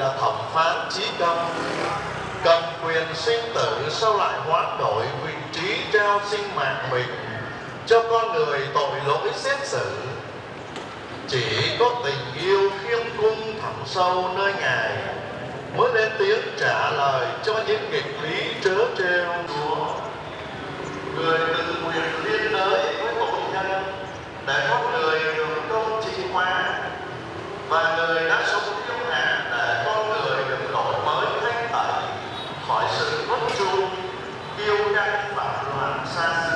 là thẩm phán trí công Cầm quyền sinh tử sau lại hoán đổi vị trí trao sinh mạng mình Cho con người tội lỗi xét xử? Chỉ có tình yêu khiêm cung thẳm sâu nơi Ngài Mới lên tiếng trả lời cho những nghịch lý trớ trêu. Của Người tự quyền liên đới với tội nhân Để có người được công trị hóa, và người đã sống kiêu hạ espaço.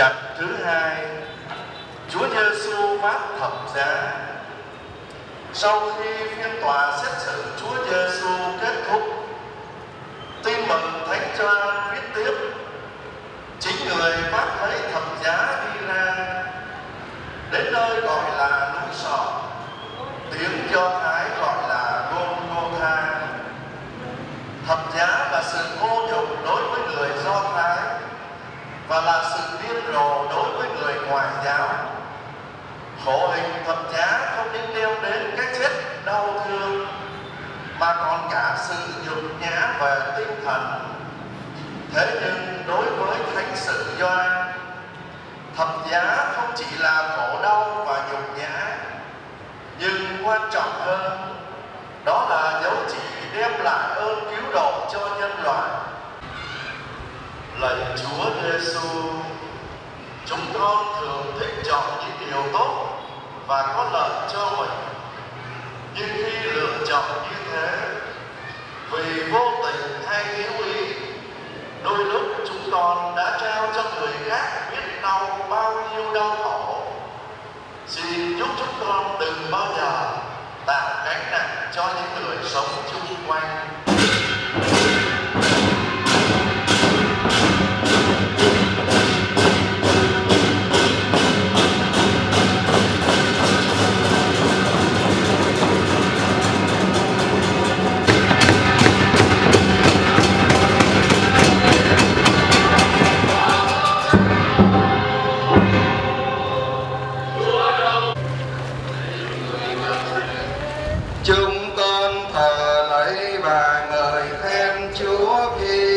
Chặt thứ hai, Chúa Giêsu phát thập giá. Sau khi phiên tòa xét xử Chúa Giêsu kết thúc, tin mừng Thánh Gioan viết tiếp, chính người phát lấy thập giá đi ra đến nơi gọi là núi sọ, tiếng Do Thái gọi là Golgotha. Thập giá là sự ô nhục đối với người Do Thái và là đồ đối với người ngoại giáo. Khổ hình thập giá không những nêu đến cái chết đau thương mà còn cả sự nhục nhã về tinh thần. Thế nhưng đối với thánh sự doan thập giá không chỉ là khổ đau và nhục nhã, nhưng quan trọng hơn đó là dấu chỉ đem lại ơn cứu độ cho nhân loại lạy Chúa Giêsu, chúng con thường thích chọn những điều tốt và có lợi cho mình. Nhưng khi lựa chọn như thế, vì vô tình hay thiếu ý, đôi lúc chúng con đã trao cho người khác biết đau bao nhiêu đau khổ. Xin giúp chúng con đừng bao giờ tạo gánh nặng cho những người sống chung quanh. Khen Chúa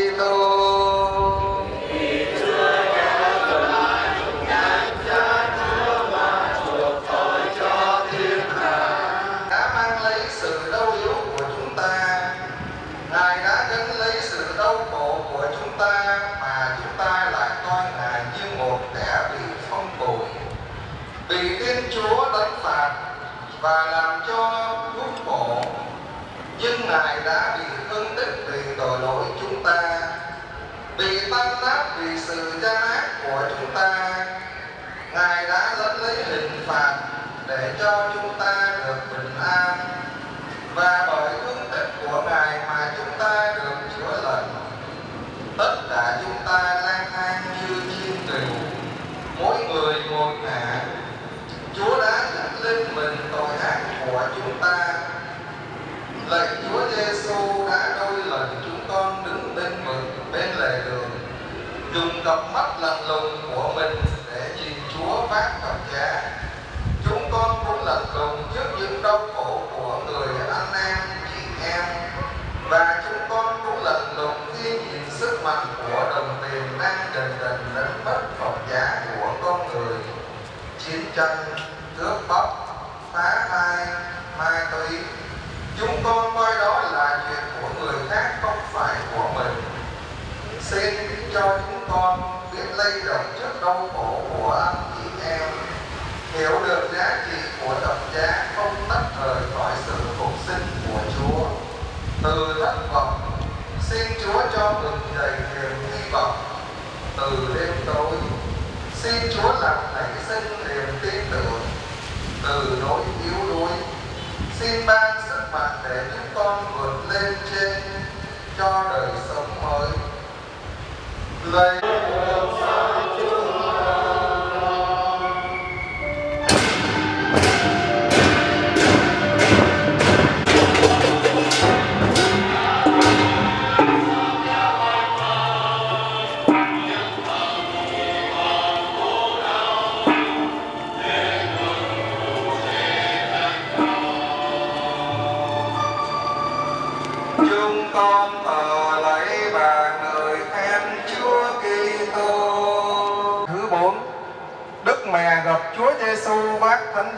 để cho chúng ta được bình an và bởi hương tích của ngài mà chúng ta được chữa lành tất cả chúng ta lang thang như chim cừu mỗi người một ngã Chúa đã nhận lên mình tội ác của chúng ta. Lạy Chúa Giêsu đã đôi lần chúng con đứng bên mực bên lề đường, dùng cặp mắt lạnh lùng của mình để nhìn Chúa phát thập giá. Chúng con cũng lạnh lùng trước những đau khổ của người anh em chị em và chúng con cũng lạnh lùng khi nhìn sức mạnh của đồng tiền đang dần dần đánh mất phẩm giá của con người chiến tranh cướp bóc phá thai ma túy chúng con coi đó là chuyện của người khác, không phải của mình. Xin cho chúng con biết lay động trước đau khổ của anh chị em. Hiểu được giá trị của độc giá, không tách rời khỏi sự phục sinh của Chúa. Từ thất vọng, xin Chúa cho mình đầy niềm hy vọng. Từ đêm tối, xin Chúa làm nảy sinh từ nỗi yếu đuối, xin ban sức mạnh để chúng con vượt lên trên cho đời sống mới. Lạy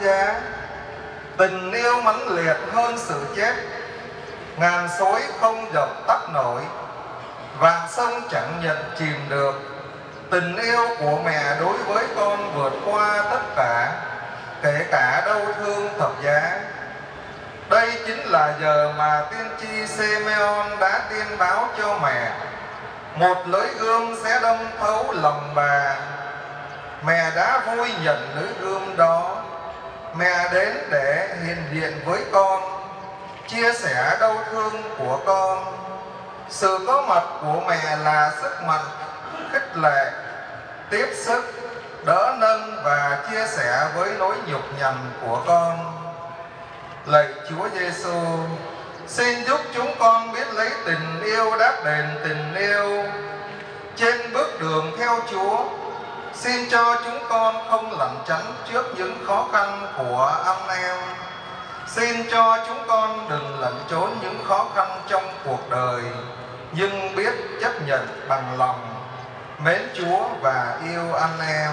giá. Tình yêu mãnh liệt hơn sự chết, ngàn suối không dập tắt nổi, vạn sông chẳng nhận chìm được. Tình yêu của mẹ đối với con vượt qua tất cả, kể cả đau thương thập giá. Đây chính là giờ mà tiên tri Simeon đã tiên báo cho mẹ Một lưỡi gươm sẽ đâm thấu lòng bà Mẹ đã vui nhận lưỡi gươm đó Mẹ đến để hiện diện với con Chia sẻ đau thương của con Sự có mặt của mẹ là sức mạnh khích lệ Tiếp sức, đỡ nâng và chia sẻ với nỗi nhục nhằn của con Lạy Chúa Giêsu, xin giúp chúng con biết lấy tình yêu đáp đền tình yêu trên bước đường theo Chúa. Xin cho chúng con không lẩn tránh trước những khó khăn của anh em. Xin cho chúng con đừng lẩn trốn những khó khăn trong cuộc đời, nhưng biết chấp nhận bằng lòng, mến Chúa và yêu anh em.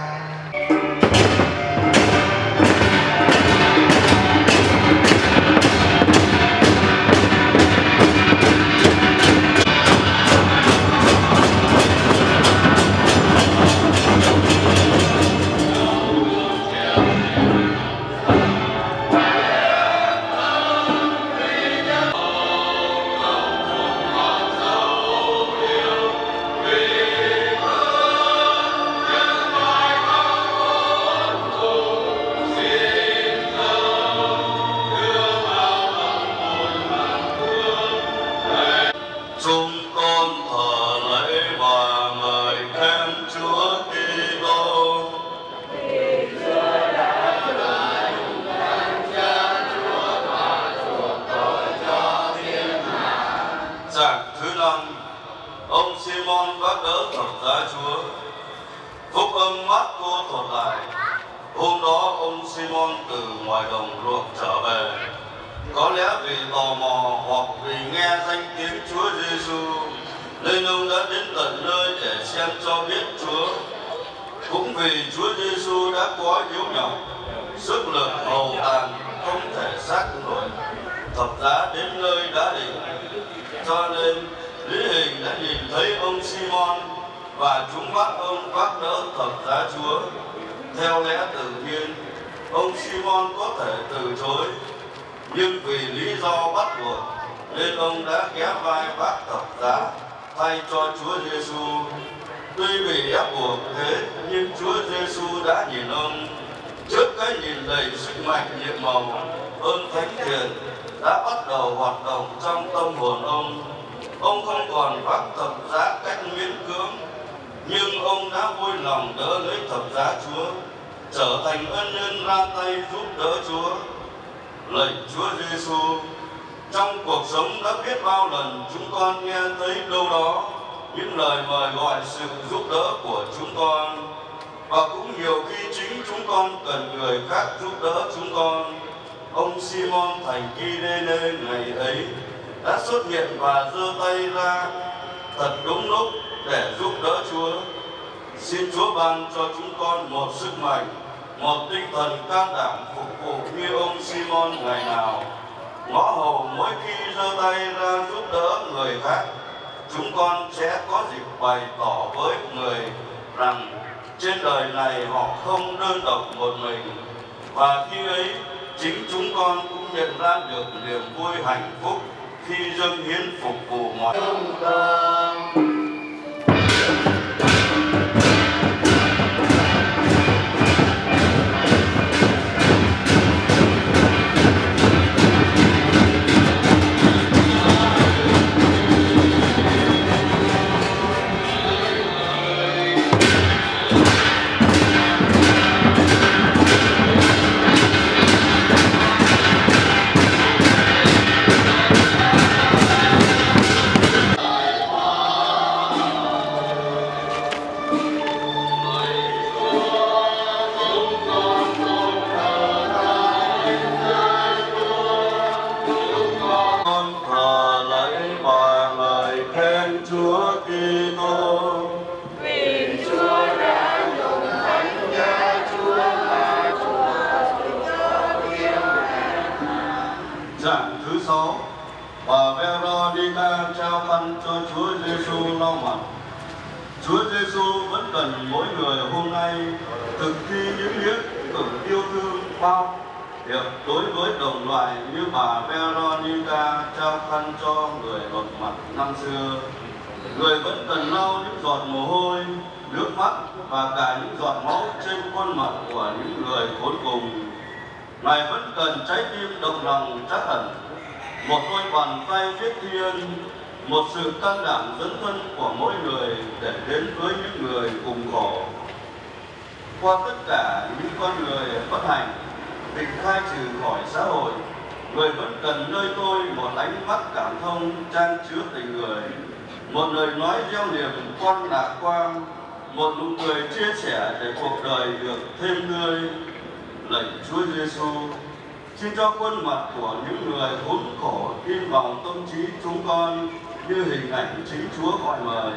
Từ ngoài đồng ruộng trở về. Có lẽ vì tò mò hoặc vì nghe danh tiếng Chúa Giêsu nên ông đã đến tận nơi để xem cho biết Chúa. Cũng vì Chúa Giêsu đã có hiếu nhỏ, sức lực hầu tàn không thể xác nổi. Thập giá đến nơi đã định, cho nên Lý Hình đã nhìn thấy ông Simon và chúng bắt ông vác đỡ thập giá Chúa. Theo lẽ tự nhiên, ông Simon có thể từ chối, nhưng vì lý do bắt buộc nên ông đã ghé vai vác thập giá thay cho Chúa Giêsu. Tuy bị ép buộc thế, nhưng Chúa Giêsu đã nhìn ông trước cái nhìn đầy sức mạnh nhiệm màu ơn thánh thiện đã bắt đầu hoạt động trong tâm hồn ông. Ông không còn vác thập giá cách miễn cưỡng, nhưng ông đã vui lòng đỡ lấy thập giá Chúa, trở thành ân nhân ra tay giúp đỡ Chúa. Lạy Chúa Giêsu, trong cuộc sống đã biết bao lần chúng con nghe thấy đâu đó những lời mời gọi sự giúp đỡ của chúng con và cũng nhiều khi chính chúng con cần người khác giúp đỡ chúng con. Ông Simon thành Kyrene ngày ấy đã xuất hiện và giơ tay ra thật đúng lúc để giúp đỡ Chúa. Xin Chúa ban cho chúng con một sức mạnh, một tinh thần can đảm phục vụ như ông Simon ngày nào. Ngõ hầu mỗi khi giơ tay ra giúp đỡ người khác, chúng con sẽ có dịp bày tỏ với người rằng trên đời này họ không đơn độc một mình. Và khi ấy, chính chúng con cũng nhận ra được niềm vui hạnh phúc khi dâng hiến phục vụ mọi người. Hôm nay thực thi những nghĩa cử yêu thương bao hiệp đối với đồng loại như bà Veronica trao khăn cho người đột mặt năm xưa. Người vẫn cần lau những giọt mồ hôi, nước mắt và cả những giọt máu trên khuôn mặt của những người khốn cùng. Ngài vẫn cần trái tim động lòng chắc ẩn, một đôi bàn tay viết thiên, một sự can đảm dấn thân của mỗi người để đến với những người cùng khổ. Qua tất cả những con người bất hạnh, bị khai trừ khỏi xã hội, người vẫn cần nơi tôi một ánh mắt cảm thông trang chứa tình người, một lời nói gieo niềm quan lạc quan, một nụ cười chia sẻ để cuộc đời được thêm tươi. Lạy Chúa Giêsu, xin cho khuôn mặt của những người khốn khổ in vào tâm trí chúng con như hình ảnh chính Chúa gọi mời.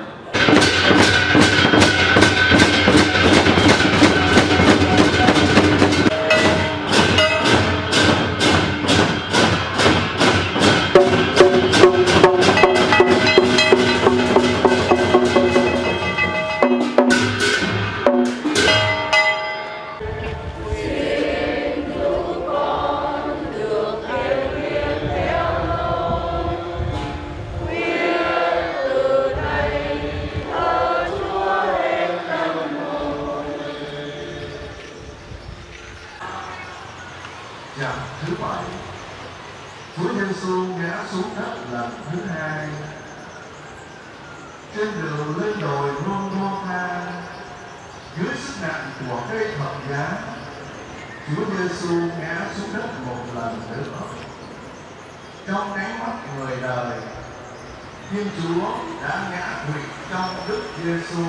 Giêsu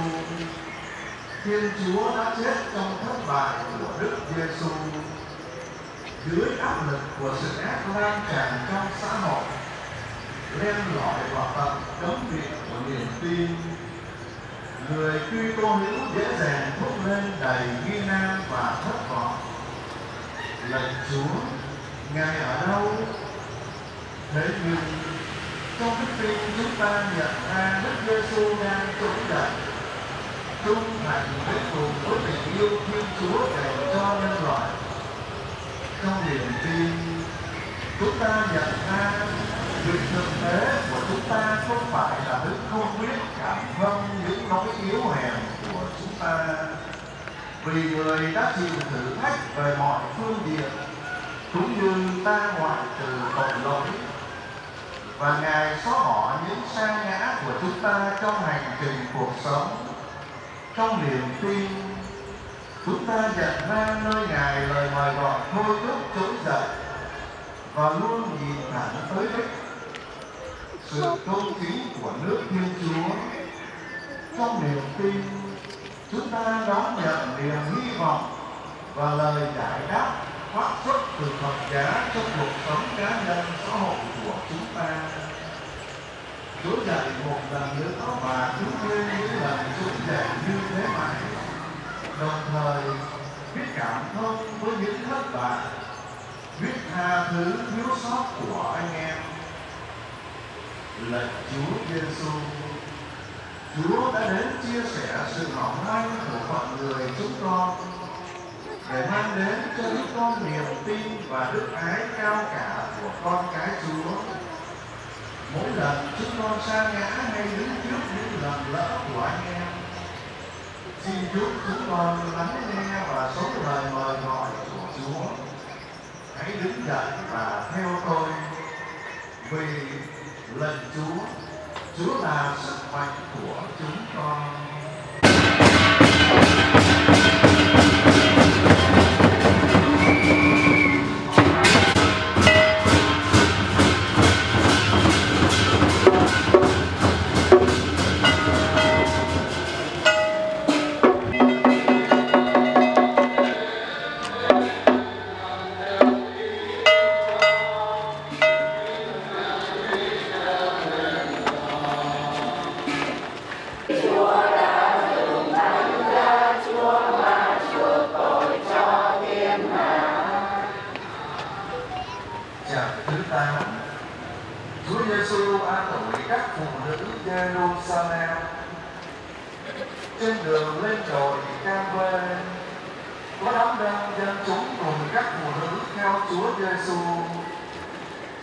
Thiên Chúa đã chết trong thất bại của Đức Giêsu dưới áp lực của sự ép lan tràn trong xã hội len lỏi vào tận cấm địa của niềm tin. Người tuy tô hữu dễ dàng thốt lên đầy nghi nan và thất vọng. Lạy chúa, ngài ở đâu? Thế nhưng trong đức tin chúng ta nhận ra đức giêsu đang chống dậy trung thành với cùng với tình yêu thiên chúa dành cho nhân loại. Trong niềm tin, chúng ta nhận ra việc thực tế của chúng ta không phải là đứng không biết cảm thông những nỗi yếu hèn của chúng ta. Vì người đã chịu thử thách về mọi phương diện, cũng như ta ngoại trừ tội lỗi và ngài xóa bỏ những sa ngã của chúng ta trong hành trình cuộc sống. Trong niềm tin, chúng ta nhận ra nơi ngài lời mời gọi thôi thúc trỗi dậy và luôn nhìn thẳng tới đích sự tôn kính của nước thiên chúa. Trong niềm tin, chúng ta đón nhận niềm hy vọng và lời giải đáp phát xuất từ phần giá trong cuộc sống cá nhân xã hội của chúng ta. Chúa dạy một lần nữa và chúng quên những lần Chúa dạy như thế mãi đồng thời, biết cảm thông với những thất bại, biết tha thứ thiếu sót của anh em. Lạy Chúa Giêsu, Chúa đã đến chia sẻ sự mỏng manh của mọi người chúng con để mang đến cho chúng con niềm tin và đức ái cao cả của con cái Chúa. Mỗi lần chúng con sa ngã hay đứng trước những lầm lỡ của anh em, xin giúp chúng con lắng nghe và sống lời mời gọi của Chúa. Hãy đứng dậy và theo tôi vì lần Chúa, Chúa là sức mạnh của chúng con. Chúa Giêsu an ủi các phụ nữ Jerusalem. Trên đường lên đồi Cambe có đám đông dân chúng cùng các phụ nữ theo Chúa Giêsu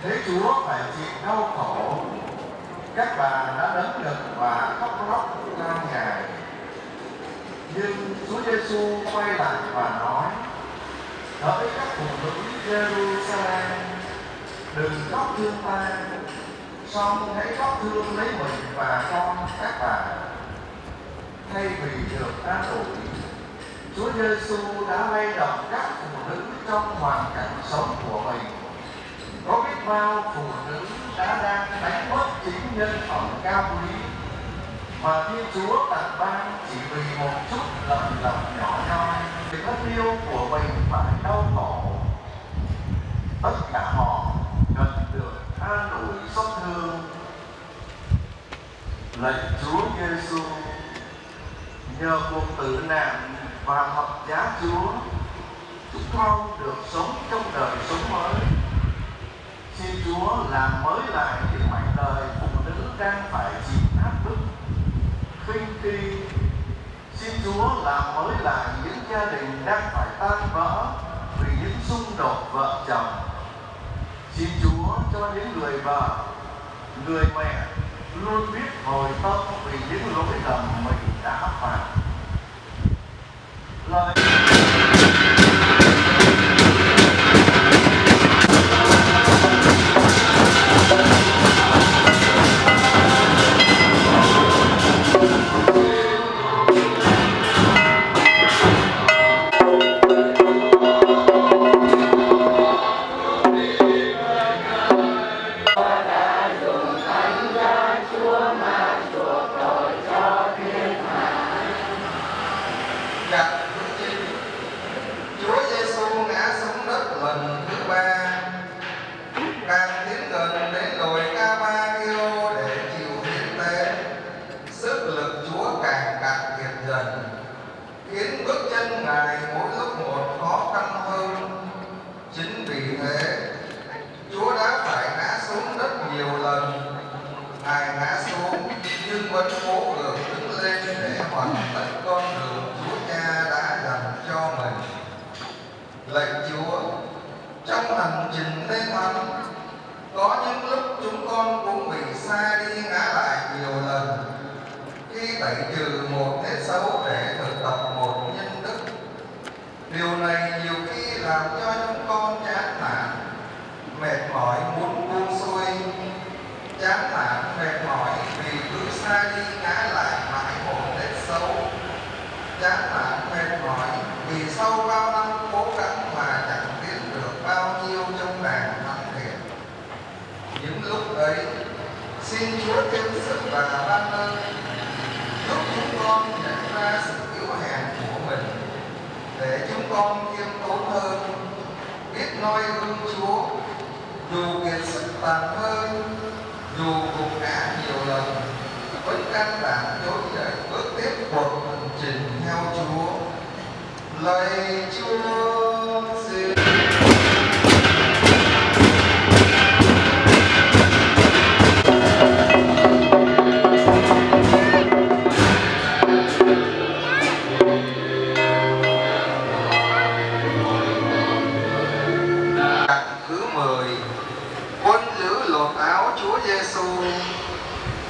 thấy Chúa phải chịu đau khổ, các bà đã đấm đực và khóc lóc la ngài nhưng Chúa Giêsu quay lại và nói, hỡi các phụ nữ Jerusalem, đừng khóc thương ta song hãy khóc thương lấy mình và con các bà. Thay vì được an ủi, Chúa Giêsu đã lay động các phụ nữ trong hoàn cảnh sống của mình. Có biết bao phụ nữ đã đang đánh mất chính nhân phẩm cao quý, mà Thiên Chúa tặng ban chỉ vì một chút lầm lầm nhỏ nhoi vì thân yêu của mình phải đau khổ. Tất cả họ cần được an ủi xót thương lạy Chúa Giêsu nhờ cuộc tử nạn và thập giá Chúa, chúng con được sống trong đời sống mới. Xin Chúa làm mới lại những mảnh đời phụ nữ đang phải chịu áp bức, khinh khi. Xin Chúa làm mới lại những gia đình đang phải tan vỡ vì những xung đột vợ chồng. Xin Chúa cho những người vợ, người mẹ luôn biết hồi tâm vì những lỗi lầm mình đã phạm lời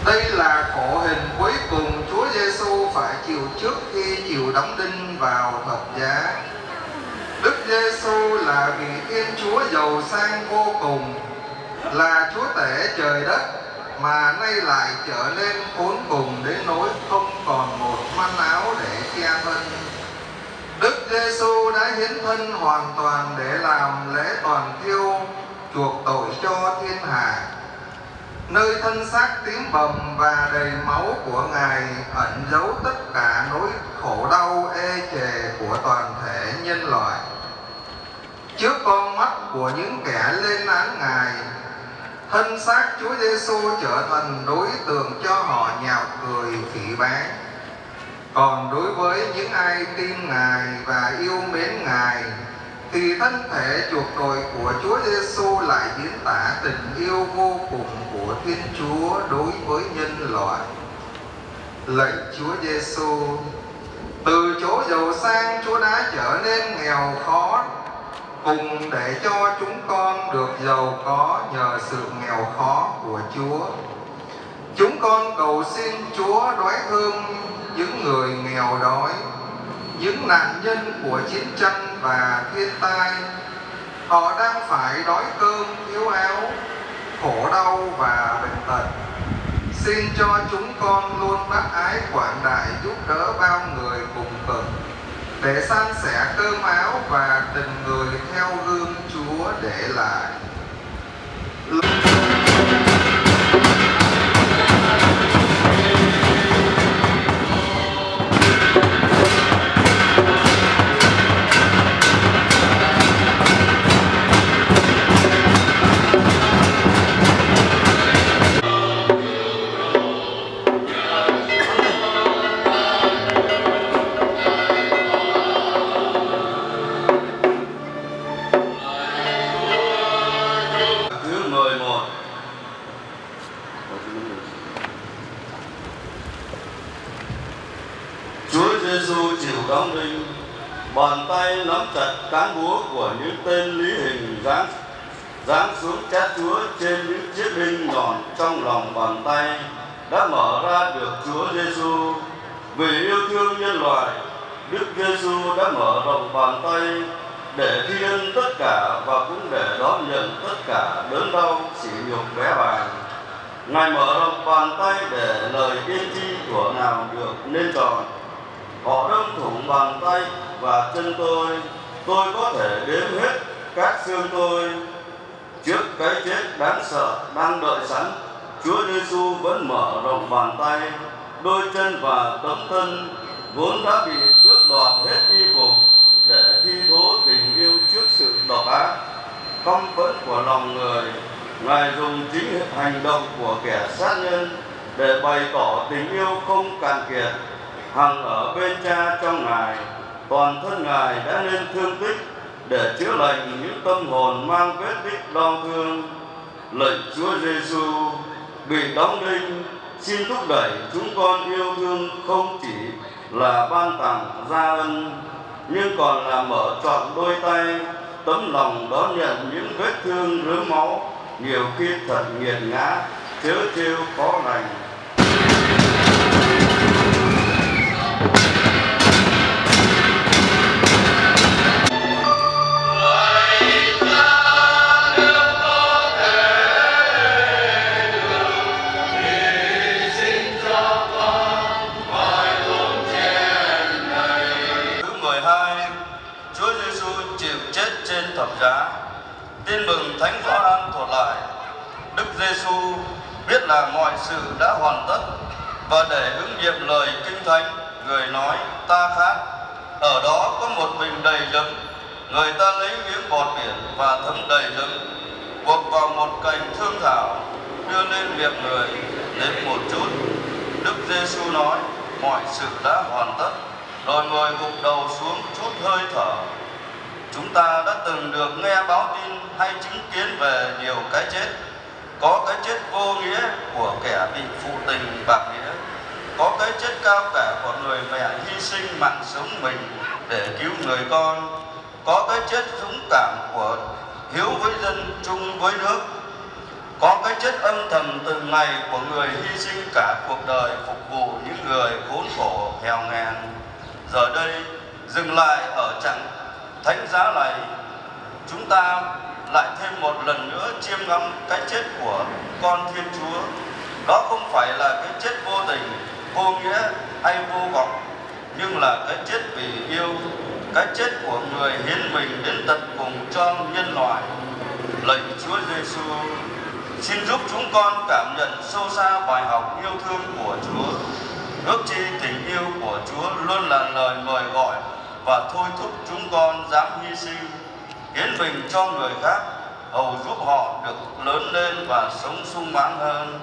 Đây là khổ hình cuối cùng Chúa Giêsu phải chịu trước khi chịu đóng đinh vào thập giá. Đức Giêsu là vị Thiên Chúa giàu sang vô cùng, là Chúa tể trời đất mà nay lại trở nên khốn cùng đến nỗi không còn một manh áo để che thân. Đức Giêsu đã hiến thân hoàn toàn để làm lễ toàn thiêu chuộc tội cho thiên hạ. Nơi thân xác tím bầm và đầy máu của Ngài ẩn giấu tất cả nỗi khổ đau ê chề của toàn thể nhân loại. Trước con mắt của những kẻ lên án Ngài, thân xác Chúa Giêsu trở thành đối tượng cho họ nhạo cười phỉ báng. Còn đối với những ai tin Ngài và yêu mến Ngài thì thân thể chuộc tội của Chúa Giêsu lại diễn tả tình yêu vô cùng của Thiên Chúa đối với nhân loại. Lạy Chúa Giêsu, từ chỗ giàu sang Chúa đã trở nên nghèo khó cùng để cho chúng con được giàu có nhờ sự nghèo khó của Chúa. Chúng con cầu xin Chúa đói thương những người nghèo đói, những nạn nhân của chiến tranh và thiên tai. Họ đang phải đói cơm, thiếu áo, khổ đau và bệnh tật. Xin cho chúng con luôn bác ái quảng đại giúp đỡ bao người cùng cực để san sẻ cơm áo và tình người theo gương Chúa để lại. Thủng bàn tay và chân tôi, tôi có thể đếm hết các xương tôi. Trước cái chết đáng sợ đang đợi sẵn, Chúa Giêsu vẫn mở rộng bàn tay, đôi chân và tấm thân vốn đã bị tước đoạt hết y phục để thi thố tình yêu trước sự độc ác, công phẫn của lòng người. Ngài dùng chính hành động của kẻ sát nhân để bày tỏ tình yêu không cạn kiệt. Hằng ở bên cha trong Ngài, toàn thân Ngài đã nên thương tích để chữa lành những tâm hồn mang vết tích đau thương. lệnh Chúa Giêsu bị đóng đinh, xin thúc đẩy chúng con yêu thương không chỉ là ban tặng gia ân nhưng còn là mở trọn đôi tay tấm lòng đón nhận những vết thương rớm máu nhiều khi thật nghiệt ngã chớ trêu khó lành rồi gục đầu xuống chút hơi thở. Chúng ta đã từng được nghe báo tin hay chứng kiến về nhiều cái chết. Có cái chết vô nghĩa của kẻ bị phụ tình bạc nghĩa. Có cái chết cao cả của người mẹ hy sinh mạng sống mình để cứu người con. Có cái chết dũng cảm của hiếu với dân chung với nước có cái chết âm thầm từng ngày của người hy sinh cả cuộc đời phục vụ những người khốn khổ nghèo nàn giờ đây, dừng lại ở trạng thánh giá này. Chúng ta lại thêm một lần nữa chiêm ngắm cái chết của con thiên chúa. Đó không phải là cái chết vô tình, vô nghĩa hay vô vọng, nhưng là cái chết vì yêu, cái chết của người hiến mình đến tận cùng cho nhân loại. Lạy chúa giêsu Xin giúp chúng con cảm nhận sâu xa bài học yêu thương của Chúa. Ước chi tình yêu của Chúa luôn là lời mời gọi và thôi thúc chúng con dám hy sinh, hiến mình cho người khác, hầu giúp họ được lớn lên và sống sung mãn hơn.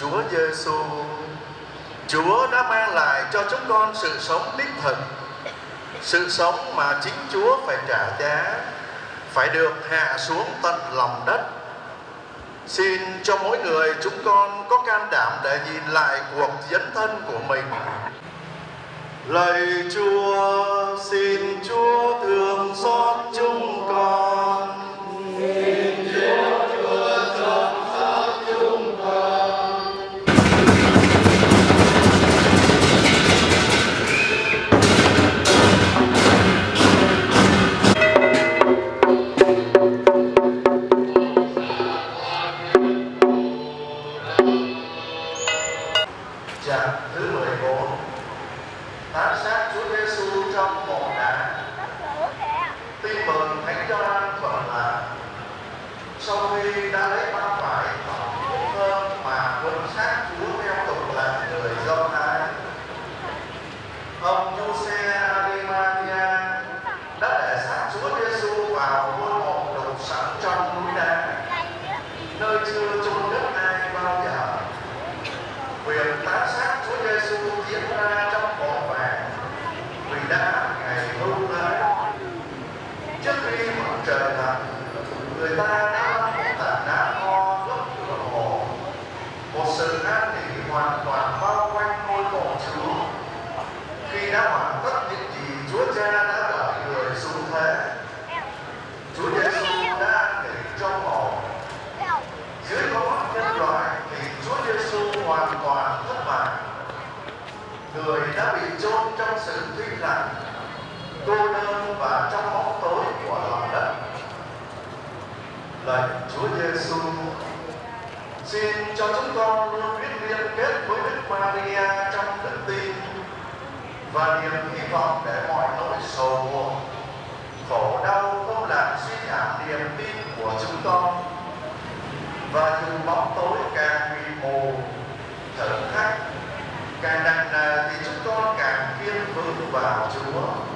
Chúa Giêsu, Chúa đã mang lại cho chúng con sự sống đích thực, sự sống mà chính Chúa phải trả giá, phải được hạ xuống tận lòng đất. Xin cho mỗi người chúng con có can đảm để nhìn lại cuộc dấn thân của mình. Lạy chúa xin chúa thương xót chúng con. Sự thinh lặng cô đơn và trong bóng tối của lòng đất. Lạy Chúa Giêsu xin cho chúng con luôn biết liên kết với Đức Maria trong đức tin và niềm hy vọng để mọi nỗi sầu buồn khổ đau không làm suy giảm niềm tin của chúng con. Và dù bóng tối càng bị mù, thử thách càng nặng nề thì chúng con càng kiên vào Chúa